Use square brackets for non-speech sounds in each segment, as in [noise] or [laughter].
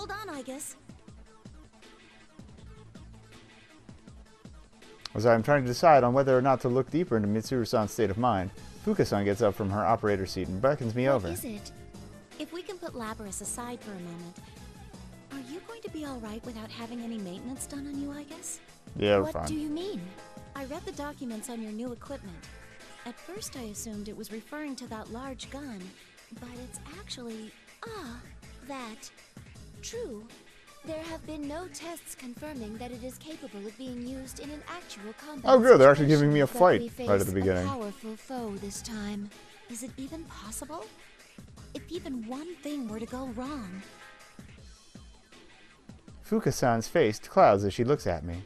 Hold on, I guess. As I am trying to decide on whether or not to look deeper into Mitsuru-san's state of mind, Fuka-san gets up from her operator seat and beckons me over. What is it? If we can put Labrys aside for a moment, are you going to be alright without having any maintenance done on you, I guess? Yeah, we're what fine. do you mean? I read the documents on your new equipment. At first I assumed it was referring to that large gun, but it's actually... Ah, that. True. There have been no tests confirming that it is capable of being used in an actual combat Oh, good, they're actually giving me a fight right at the beginning. A powerful foe this time. Is it even possible? If even one thing were to go wrong, Fuka-san's face clouds as she looks at me.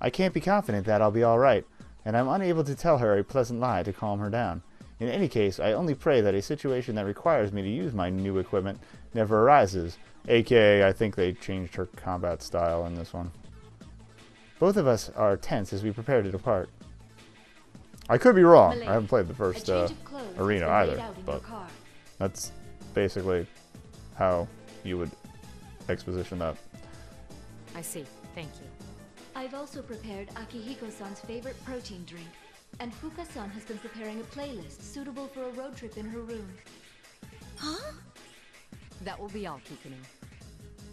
I can't be confident that I'll be alright, and I'm unable to tell her a pleasant lie to calm her down. In any case, I only pray that a situation that requires me to use my new equipment never arises, aka I think they changed her combat style in this one. Both of us are tense as we prepare to depart. I could be wrong. I haven't played the first uh, arena either, but that's basically how you would exposition that. I see. Thank you. I've also prepared Akihiko-san's favorite protein drink, and Fuka-san has been preparing a playlist suitable for a road trip in her room. huh? That will be all, Kikuno.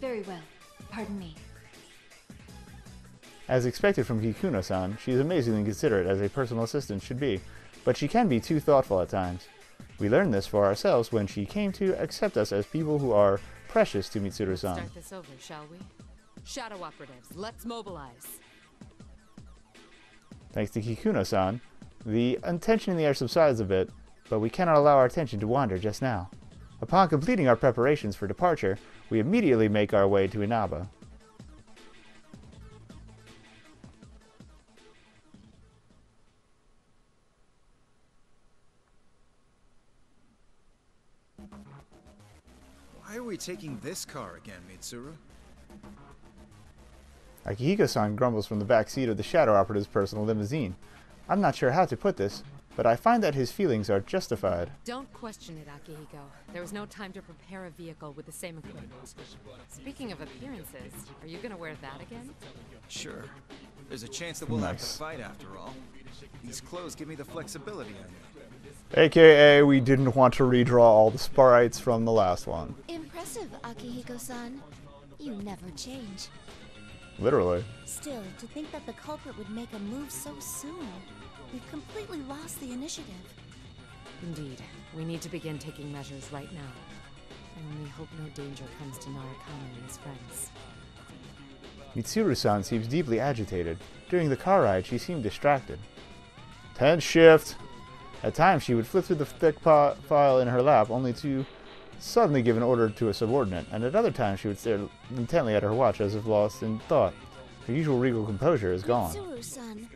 Very well. Pardon me. As expected from Kikuno-san, she is amazingly considerate as a personal assistant should be, but she can be too thoughtful at times. We learned this for ourselves when she came to accept us as people who are precious to Mitsuru-san. Start this over, shall we? Shadow operatives, let's mobilize. Thanks to Kikuno-san, the tension in the air subsides a bit, but we cannot allow our attention to wander just now. Upon completing our preparations for departure, we immediately make our way to Inaba. Why are we taking this car again, Mitsuru? Akihiko-san grumbles from the back seat of the Shadow Operative's personal limousine. I'm not sure how to put this, but I find that his feelings are justified. Don't question it, Akihiko. There was no time to prepare a vehicle with the same equipment. Speaking of appearances, are you gonna wear that again? Sure. There's a chance that we'll have to fight after all. These clothes give me the flexibility I need. AKA, we didn't want to redraw all the sprites from the last one. Impressive, Akihiko-san. You never change. Literally. Still, to think that the culprit would make a move so soon. We've completely lost the initiative. Indeed. We need to begin taking measures right now. I only hope no danger comes to Narukami and his friends. Mitsuru-san seems deeply agitated. During the car ride, she seemed distracted. Tense shift. At times, she would flip through the thick file in her lap, only to suddenly give an order to a subordinate, and at other times she would stare intently at her watch as if lost in thought. Her usual regal composure is gone. Mitsuru-san,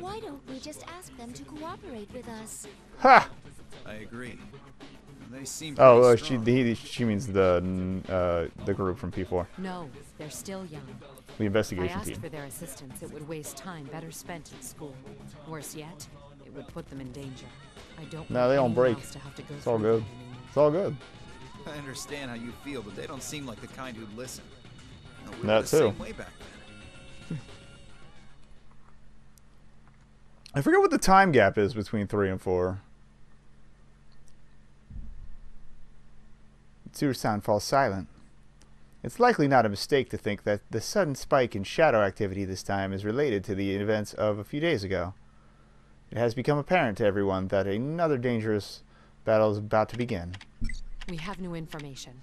why don't we just ask them to cooperate with us? Ha! I agree. They seem Oh, uh, she strong. he, she means the uh, the group from P4, No, they're still young. the investigation If I investigation asked team. for their assistance, it would waste time better spent at school. Worse yet, it would put them in danger. I don't No, want they don't break. to have to go It's all good. It's all good. I understand how you feel, but they don't seem like the kind who'd listen. No, we That the too. same way back then. [laughs] I forget what the time gap is between three and four. Mitsuru-san falls silent. It's likely not a mistake to think that the sudden spike in shadow activity this time is related to the events of a few days ago. It has become apparent to everyone that another dangerous battle is about to begin. We have new information.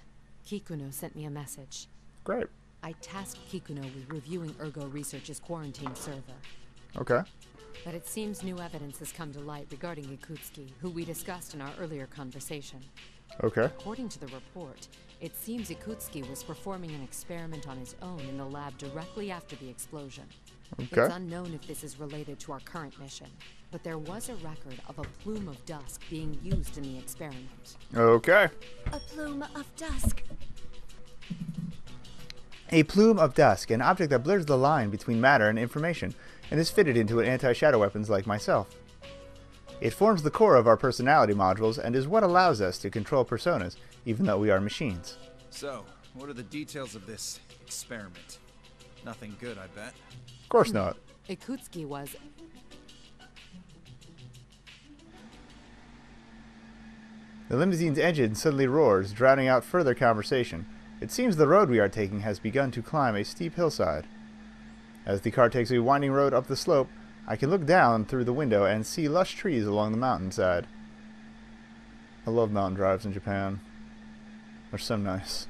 Kikuno sent me a message. Great. I tasked Kikuno with reviewing Ergo Research's quarantine server. Okay. But it seems new evidence has come to light regarding Ikutsuki, who we discussed in our earlier conversation. Okay. According to the report, it seems Ikutsuki was performing an experiment on his own in the lab directly after the explosion. Okay. It's unknown if this is related to our current mission, but there was a record of a plume of dusk being used in the experiment. Okay. A plume of dusk. A plume of dusk, an object that blurs the line between matter and information, and is fitted into an anti-shadow weapons like myself. It forms the core of our personality modules and is what allows us to control personas, even though we are machines. So, What are the details of this experiment? Nothing good, I bet. Of course not. Ikutsuki was. The limousine's engine suddenly roars, drowning out further conversation. It seems the road we are taking has begun to climb a steep hillside. As the car takes a winding road up the slope, I can look down through the window and see lush trees along the mountainside. I love mountain drives in Japan. They're so nice.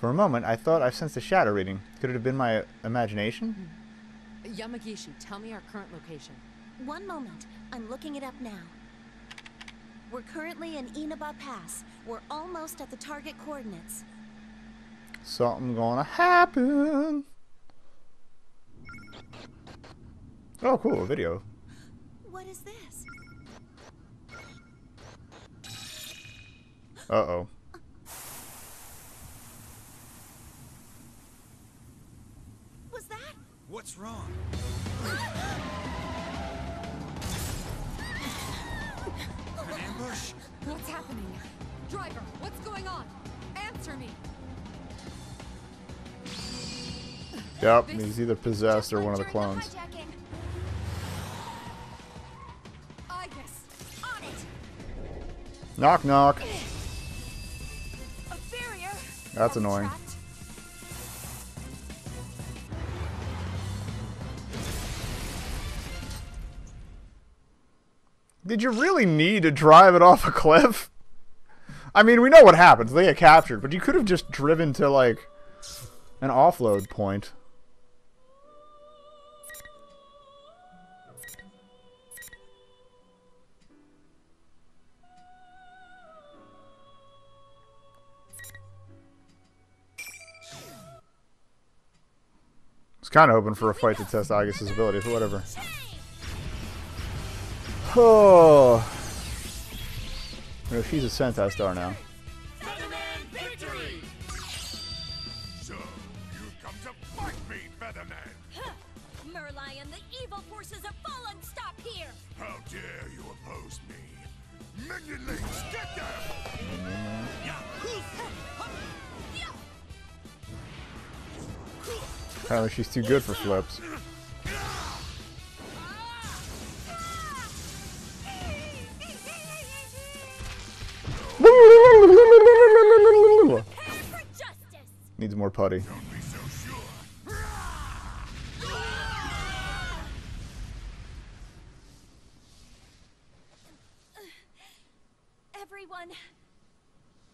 For a moment, I thought I sensed a shadow reading. Could it have been my imagination? Yamagishi, tell me our current location. One moment. I'm looking it up now. We're currently in Inaba Pass. We're almost at the target coordinates. Something gonna happen. Oh, cool, a video. What is this? Uh-oh. Was that? What's wrong? An ambush? What's happening? Driver, what's going on? Answer me. Yep, he's either possessed or one of the clones. Aigis, On it! Knock, knock. That's annoying. Did you really need to drive it off a cliff? I mean, we know what happens. They get captured, but you could have just driven to, like, an offload point. Was kind of hoping for a fight to test Aigis's abilities, but whatever. Oh. No, she's a Sentai star now. So, you come to fight me, Featherman! Merlion, the evil forces have fallen! Stop here! How dare you oppose me? Minionlings, get them! Apparently she's too good for flips. More putty. Don't be so sure. Everyone,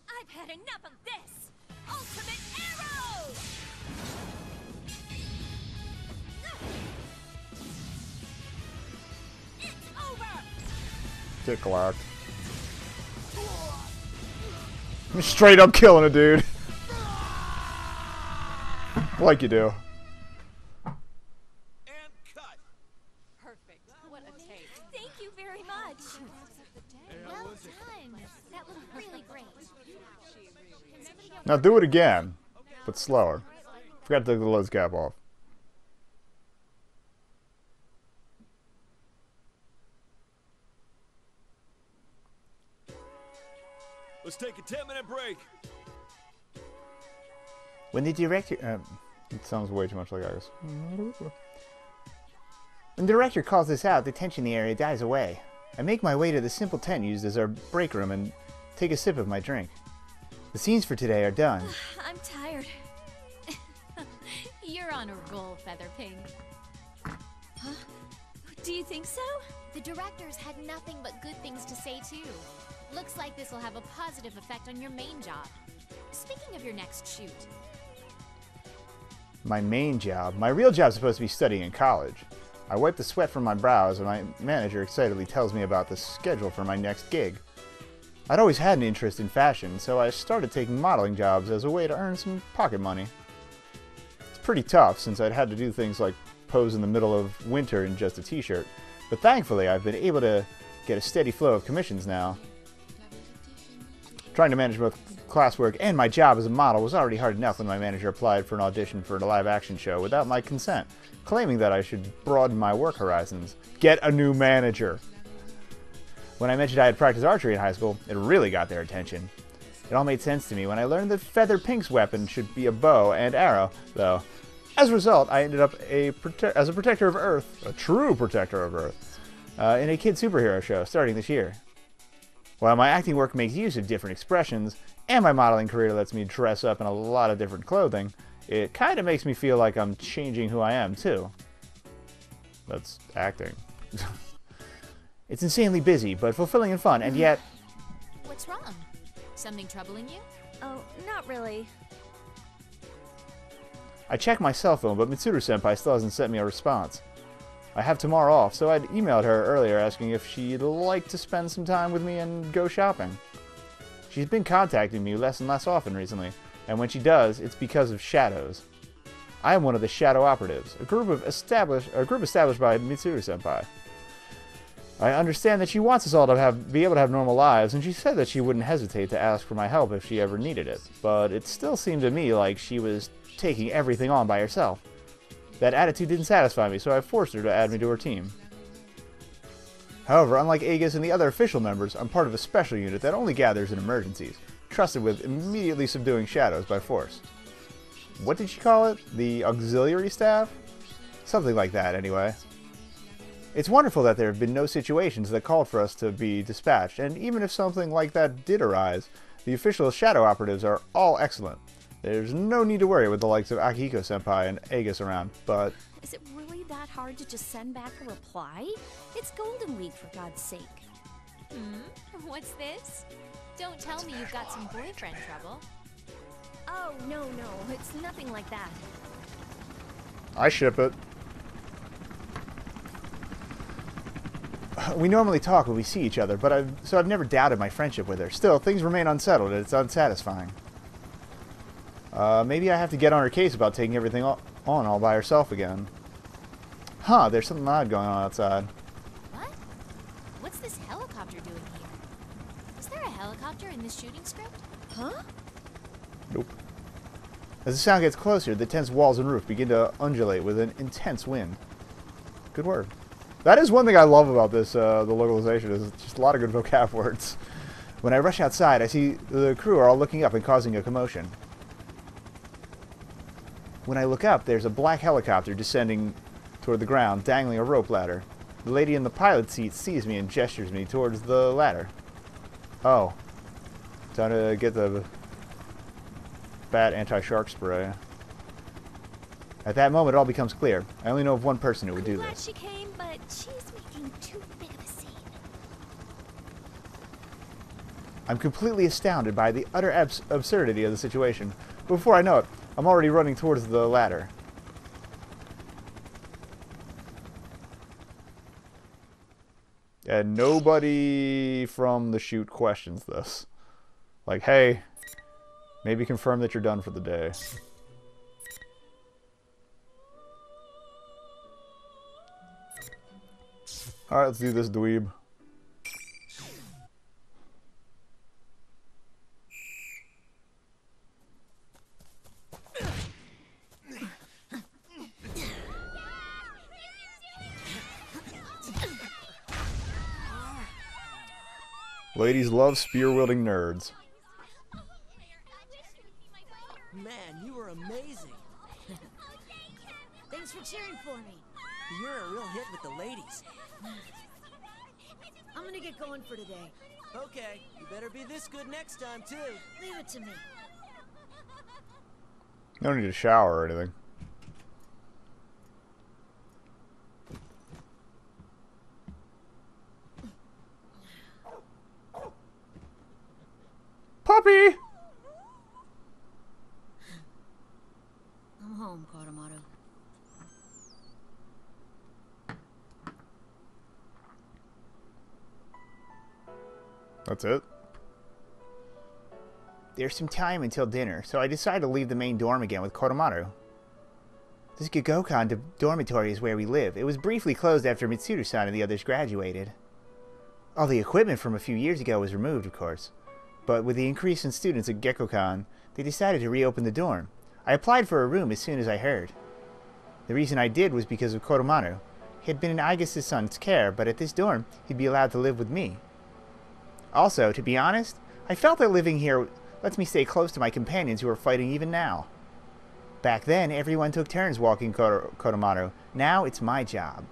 I've had enough of this! Ultimate Arrow! It's over! Dick locked. Straight up killing a dude. [laughs] looked really great. Now do it again, but slower. Forgot to take the lens cap off. Let's take a 10 minute break. When the director, um, it sounds way too much like Iris. When the director calls us out, the tension in the area dies away. I make my way to the simple tent used as our break room and take a sip of my drink. The scenes for today are done. [sighs] I'm tired. [laughs] You're on a roll, Feather Pink. Huh? Do you think so? The directors had nothing but good things to say, too. Looks like this will have a positive effect on your main job. Speaking of your next shoot, My main job, my real job is supposed to be studying in college. I wipe the sweat from my brows and my manager excitedly tells me about the schedule for my next gig. I'd always had an interest in fashion, so I started taking modeling jobs as a way to earn some pocket money. It's pretty tough since I'd had to do things like pose in the middle of winter in just a t-shirt, but thankfully I've been able to get a steady flow of commissions now. Trying to manage both classwork and my job as a model was already hard enough when my manager applied for an audition for a live action show without my consent, claiming that I should broaden my work horizons. Get a new manager! When I mentioned I had practiced archery in high school, it really got their attention. It all made sense to me when I learned that Feather Pink's weapon should be a bow and arrow, though. As a result, I ended up a as a protector of Earth, a true protector of Earth, uh, in a kid superhero show starting this year. While my acting work makes use of different expressions, and my modeling career lets me dress up in a lot of different clothing, it kind of makes me feel like I'm changing who I am, too. That's acting. [laughs] it's insanely busy, but fulfilling and fun, and mm-hmm. yet What's wrong? Something troubling you? Oh, not really. I checked my cell phone, but Mitsuru senpai still hasn't sent me a response. I have tomorrow off, so I'd emailed her earlier asking if she'd like to spend some time with me and go shopping. She's been contacting me less and less often recently, and when she does, it's because of shadows. I am one of the shadow operatives, a group of established a group established by Mitsuru senpai. I understand that she wants us all to have be able to have normal lives, and she said that she wouldn't hesitate to ask for my help if she ever needed it. But it still seemed to me like she was taking everything on by herself. That attitude didn't satisfy me, so I forced her to add me to her team. However, unlike Aigis and the other official members, I'm part of a special unit that only gathers in emergencies, trusted with immediately subduing shadows by force. What did she call it? The auxiliary staff? Something like that, anyway. It's wonderful that there have been no situations that called for us to be dispatched, and even if something like that did arise, the official shadow operatives are all excellent. There's no need to worry with the likes of Akihiko senpai and Aigis around, but Is it really that hard to just send back a reply? It's Golden Week, for God's sake. Hmm? What's this? Don't tell me you've got some boyfriend trouble. Oh, no, no, it's nothing like that. I ship it. We normally talk when we see each other, but I've, so I've never doubted my friendship with her. Still, things remain unsettled and it's unsatisfying. Uh, maybe I have to get on her case about taking everything on all by herself again. Huh, there's something odd going on outside. What? What's this helicopter doing here? Is there a helicopter in this shooting script? Huh? Nope. As the sound gets closer, the tense walls and roof begin to undulate with an intense wind. Good word. That is one thing I love about this, uh, the localization, is just a lot of good vocab words. When I rush outside, I see the crew are all looking up and causing a commotion. When I look up, there's a black helicopter descending toward the ground, dangling a rope ladder. The lady in the pilot seat sees me and gestures me towards the ladder. Oh. Time to get the bad anti-shark spray. At that moment, it all becomes clear. I only know of one person who would do I'm glad this. she came, but she's making too big of a scene. I'm completely astounded by the utter abs- absurdity of the situation. Before I know it, I'm already running towards the ladder. And nobody from the shoot questions this. Like, hey, maybe confirm that you're done for the day. Alright, let's do this dweeb. Ladies love spear wielding nerds. Man, you were amazing. [laughs] Thanks for cheering for me. You're a real hit with the ladies. I'm gonna get going for today. Okay, you better be this good next time, too. Leave it to me. No need to shower or anything. Puppy! I'm home, Koromaru. That's it. There's some time until dinner, so I decided to leave the main dorm again with Koromaru. This Gekkokan dormitory is where we live. It was briefly closed after Mitsuru-san and the others graduated. All the equipment from a few years ago was removed, of course. But with the increase in students at Gekkokan, they decided to reopen the dorm. I applied for a room as soon as I heard. The reason I did was because of Koromaru. He had been in Aigis-san's care, but at this dorm, he'd be allowed to live with me. Also, to be honest, I felt that living here lets me stay close to my companions who are fighting even now. Back then, everyone took turns walking Koto- Koromaru. Now it's my job.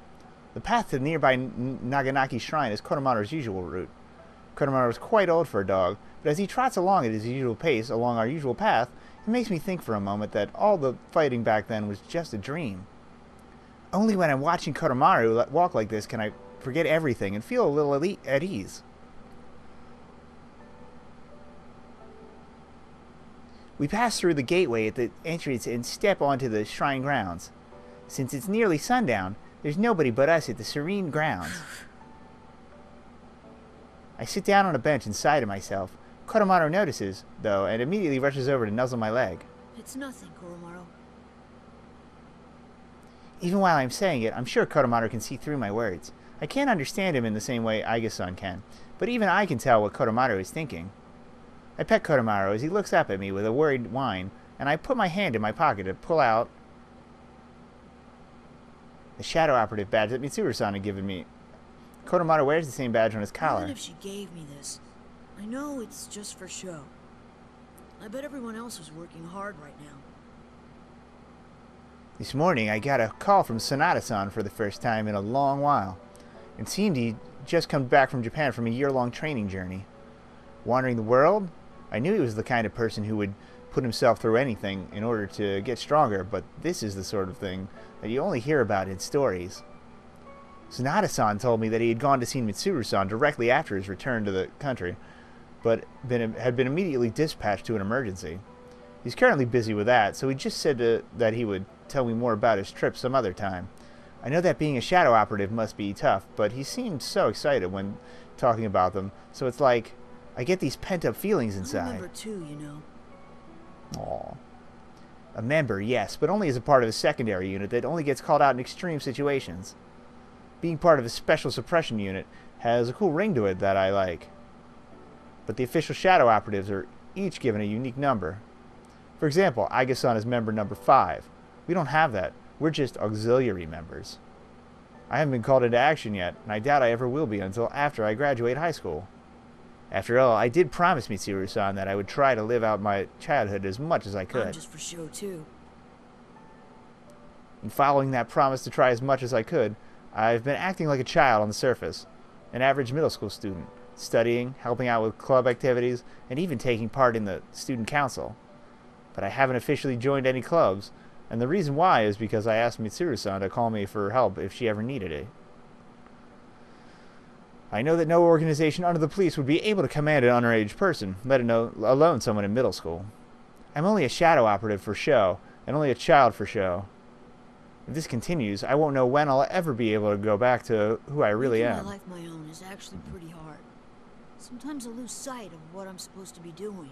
The path to the nearby Naganaki Shrine is Koromaru's usual route. Koromaru is quite old for a dog, but as he trots along at his usual pace along our usual path, it makes me think for a moment that all the fighting back then was just a dream. Only when I'm watching Koromaru le- walk like this can I forget everything and feel a little at ease. We pass through the gateway at the entrance and step onto the shrine grounds. Since it's nearly sundown, there's nobody but us at the serene grounds. I sit down on a bench and sigh to myself. Koromaru notices, though, and immediately rushes over to nuzzle my leg. It's nothing, Koromaru. Even while I'm saying it, I'm sure Koromaru can see through my words. I can't understand him in the same way Aigis-san can, but even I can tell what Koromaru is thinking. I pet Koromaru as he looks up at me with a worried whine, and I put my hand in my pocket to pull out the shadow operative badge that Mitsuru-san had given me. Koromaru wears the same badge on his collar. Even if she gave me this, I know it's just for show. I bet everyone else is working hard right now. This morning, I got a call from Sanada-san for the first time in a long while. It seemed he'd just come back from Japan from a year-long training journey. Wandering the world, I knew he was the kind of person who would put himself through anything in order to get stronger, but this is the sort of thing that you only hear about in stories. Sanada-san told me that he had gone to see Mitsuru-san directly after his return to the country, but been, had been immediately dispatched to an emergency. He's currently busy with that, so he just said to, that he would tell me more about his trip some other time. I know that being a shadow operative must be tough, but he seemed so excited when talking about them, so it's like I get these pent-up feelings I'm a inside. member too, you know. Aw. A member, yes, but only as a part of a secondary unit that only gets called out in extreme situations. Being part of a special suppression unit has a cool ring to it that I like. But the official shadow operatives are each given a unique number. For example, Aigis-san is member number 5. We don't have that. We're just auxiliary members. I haven't been called into action yet, and I doubt I ever will be until after I graduate high school. After all, I did promise Mitsuru-san that I would try to live out my childhood as much as I I'm could. just for show too. And following that promise to try as much as I could, I've been acting like a child on the surface, an average middle school student, studying, helping out with club activities, and even taking part in the student council. But I haven't officially joined any clubs, and the reason why is because I asked Mitsuru-san to call me for help if she ever needed it. I know that no organization under the police would be able to command an underage person, let alone someone in middle school. I'm only a shadow operative for show, and only a child for show. If this continues, I won't know when I'll ever be able to go back to who I really Making am. my life my own is actually pretty hard. Sometimes I lose sight of what I'm supposed to be doing.